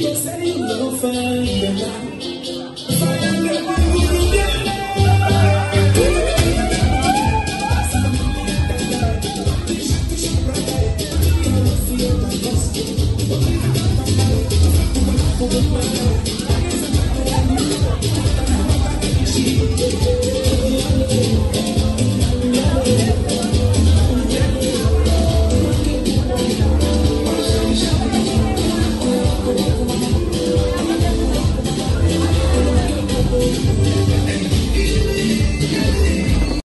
just ain't no fun tonight.